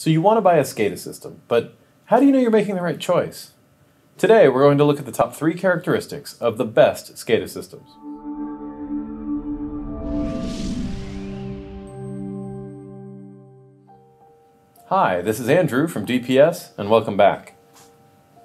So you want to buy a SCADA system, but how do you know you're making the right choice? Today we're going to look at the top three characteristics of the best SCADA systems. Hi, this is Andrew from DPS, and welcome back.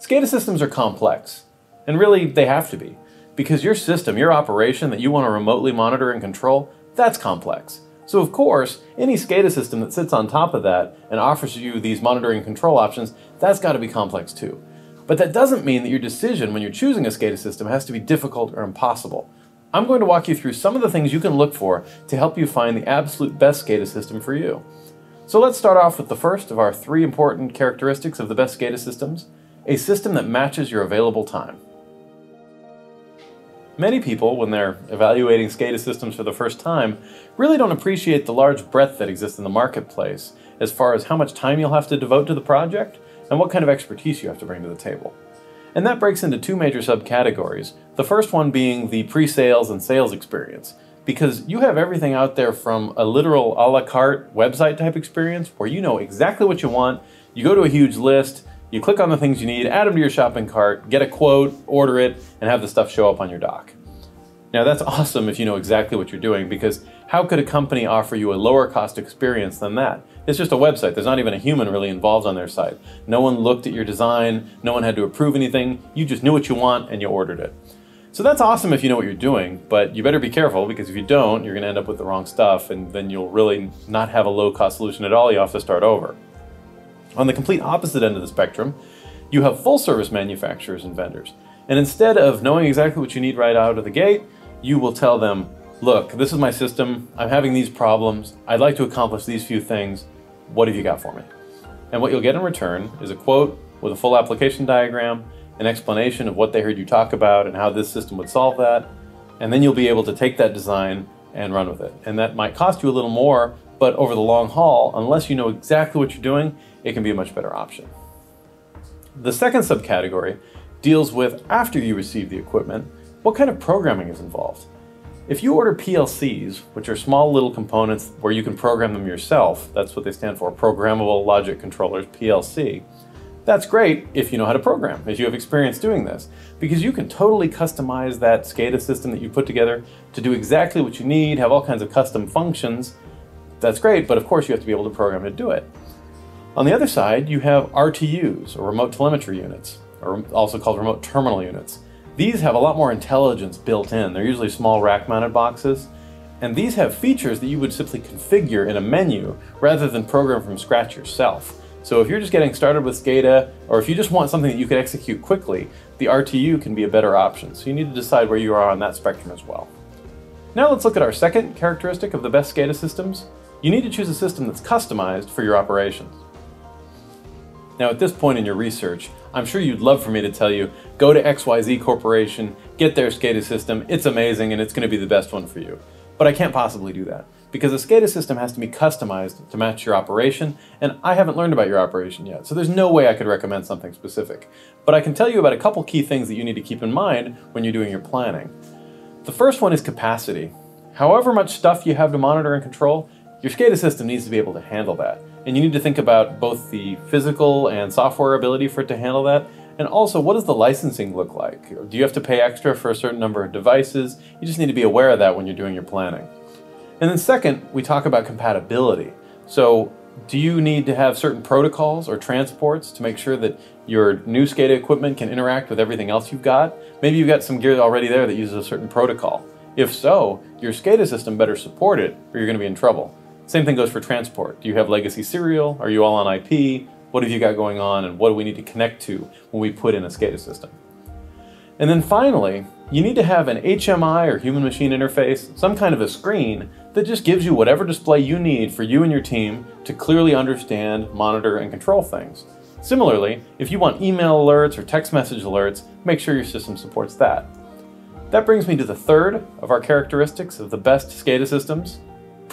SCADA systems are complex, and really they have to be, because your system, your operation that you want to remotely monitor and control, that's complex. So of course, any SCADA system that sits on top of that and offers you these monitoring control options, that's got to be complex too. But that doesn't mean that your decision when you're choosing a SCADA system has to be difficult or impossible. I'm going to walk you through some of the things you can look for to help you find the absolute best SCADA system for you. So let's start off with the first of our three important characteristics of the best SCADA systems, a system that matches your available time. Many people, when they're evaluating SCADA systems for the first time, really don't appreciate the large breadth that exists in the marketplace as far as how much time you'll have to devote to the project and what kind of expertise you have to bring to the table. And that breaks into two major subcategories. The first one being the pre-sales and sales experience, because you have everything out there from a literal a la carte website type experience where you know exactly what you want, you go to a huge list, you click on the things you need, add them to your shopping cart, get a quote, order it, and have the stuff show up on your dock. Now that's awesome if you know exactly what you're doing because how could a company offer you a lower cost experience than that? It's just a website. There's not even a human really involved on their site. No one looked at your design. No one had to approve anything. You just knew what you want and you ordered it. So that's awesome if you know what you're doing, but you better be careful because if you don't, you're going to end up with the wrong stuff and then you'll really not have a low cost solution at all. You have to start over. On the complete opposite end of the spectrum, you have full service manufacturers and vendors. And instead of knowing exactly what you need right out of the gate, you will tell them, look, this is my system, I'm having these problems, I'd like to accomplish these few things, what have you got for me? And what you'll get in return is a quote with a full application diagram, an explanation of what they heard you talk about and how this system would solve that, and then you'll be able to take that design and run with it. And that might cost you a little more, but over the long haul, unless you know exactly what you're doing, it can be a much better option. The second subcategory deals with after you receive the equipment, what kind of programming is involved? If you order PLCs, which are small little components where you can program them yourself, that's what they stand for, Programmable Logic Controllers, PLC, that's great if you know how to program, if you have experience doing this, because you can totally customize that SCADA system that you put together to do exactly what you need, have all kinds of custom functions. That's great, but of course you have to be able to program to do it. On the other side, you have RTUs, or remote telemetry units, or also called remote terminal units. These have a lot more intelligence built in. They're usually small rack-mounted boxes, and these have features that you would simply configure in a menu rather than program from scratch yourself. So if you're just getting started with SCADA, or if you just want something that you could execute quickly, the RTU can be a better option. So you need to decide where you are on that spectrum as well. Now let's look at our second characteristic of the best SCADA systems. You need to choose a system that's customized for your operations. Now at this point in your research, I'm sure you'd love for me to tell you, go to XYZ Corporation, get their SCADA system, it's amazing and it's going to be the best one for you. But I can't possibly do that, because a SCADA system has to be customized to match your operation, and I haven't learned about your operation yet, so there's no way I could recommend something specific. But I can tell you about a couple key things that you need to keep in mind when you're doing your planning. The first one is capacity. However much stuff you have to monitor and control, your SCADA system needs to be able to handle that. And you need to think about both the physical and software ability for it to handle that, and also what does the licensing look like? Do you have to pay extra for a certain number of devices? You just need to be aware of that when you're doing your planning. And then second, we talk about compatibility. So do you need to have certain protocols or transports to make sure that your new SCADA equipment can interact with everything else you've got? Maybe you've got some gear already there that uses a certain protocol. If so, your SCADA system better support it or you're going to be in trouble. Same thing goes for transport. Do you have legacy serial? Are you all on IP? What have you got going on and what do we need to connect to when we put in a SCADA system? And then finally, you need to have an HMI or human machine interface, some kind of a screen that just gives you whatever display you need for you and your team to clearly understand, monitor, and control things. Similarly, if you want email alerts or text message alerts, make sure your system supports that. That brings me to the third of our characteristics of the best SCADA systems,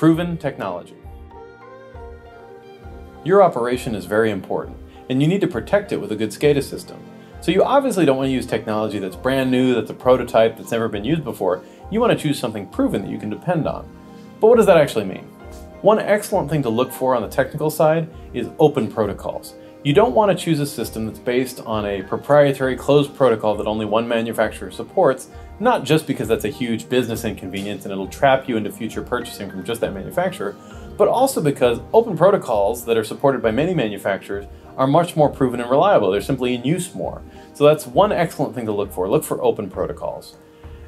Proven technology. Your operation is very important, and you need to protect it with a good SCADA system. So you obviously don't want to use technology that's brand new, that's a prototype, that's never been used before. You want to choose something proven that you can depend on. But what does that actually mean? One excellent thing to look for on the technical side is open protocols. You don't want to choose a system that's based on a proprietary closed protocol that only one manufacturer supports, not just because that's a huge business inconvenience and it'll trap you into future purchasing from just that manufacturer, but also because open protocols that are supported by many manufacturers are much more proven and reliable. They're simply in use more. So that's one excellent thing to look for. Look for open protocols.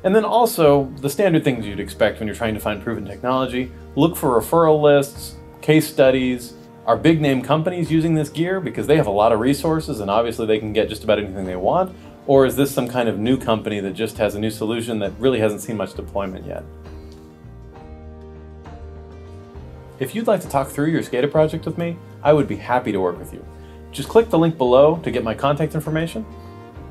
And then also, the standard things you'd expect when you're trying to find proven technology. Look for referral lists, case studies, are big name companies using this gear because they have a lot of resources and obviously they can get just about anything they want? Or is this some kind of new company that just has a new solution that really hasn't seen much deployment yet? If you'd like to talk through your SCADA project with me, I would be happy to work with you. Just click the link below to get my contact information.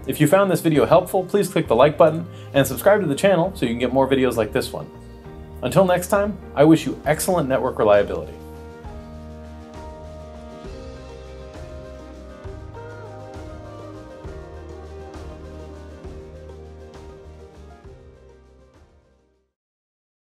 If you found this video helpful, please click the like button and subscribe to the channel so you can get more videos like this one. Until next time, I wish you excellent network reliability.